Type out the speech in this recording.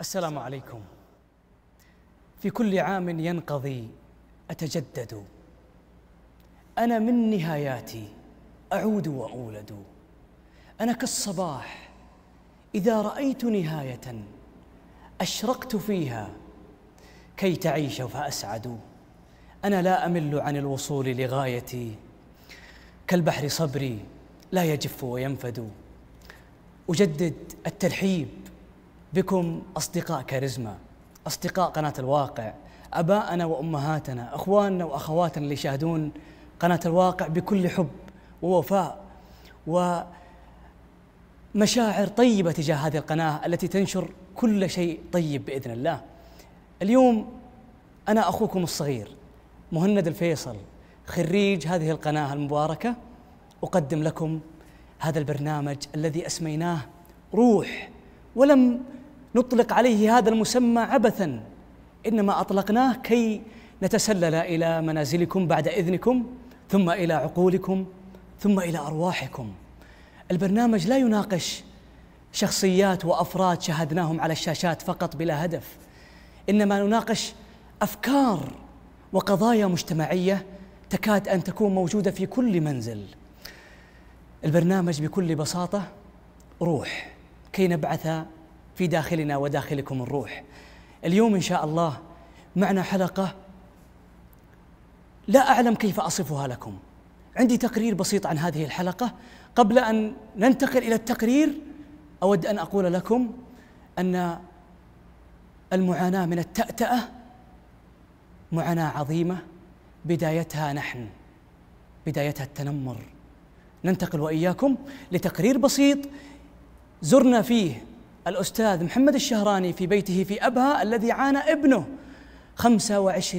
السلام عليكم. في كل عام ينقضي أتجدد. أنا من نهاياتي أعود وأولد. أنا كالصباح إذا رأيت نهاية أشرقت فيها كي تعيش فأسعد. أنا لا أمل عن الوصول لغايتي. كالبحر صبري لا يجف وينفد. أجدد الترحيب بكم أصدقاء كاريزما أصدقاء قناة الواقع أباءنا وأمهاتنا أخواننا وأخواتنا اللي يشاهدون قناة الواقع بكل حب ووفاء ومشاعر طيبة تجاه هذه القناة التي تنشر كل شيء طيب بإذن الله. اليوم أنا أخوكم الصغير مهند الفيصل خريج هذه القناة المباركة. أقدم لكم هذا البرنامج الذي أسميناه روح ولم نطلق عليه هذا المسمى عبثا. إنما أطلقناه كي نتسلل إلى منازلكم بعد إذنكم ثم إلى عقولكم ثم إلى أرواحكم. البرنامج لا يناقش شخصيات وأفراد شاهدناهم على الشاشات فقط بلا هدف. إنما نناقش أفكار وقضايا مجتمعية تكاد أن تكون موجودة في كل منزل. البرنامج بكل بساطة روح. كي نبعث في داخلنا وداخلكم الروح. اليوم إن شاء الله معنا حلقة لا أعلم كيف أصفها لكم. عندي تقرير بسيط عن هذه الحلقة. قبل أن ننتقل إلى التقرير أود أن أقول لكم أن المعاناة من التأتأة معاناة عظيمة بدايتها نحن بدايتها التنمر. ننتقل وإياكم لتقرير بسيط زرنا فيه الأستاذ محمد الشهراني في بيته في أبها الذي عانى ابنه 25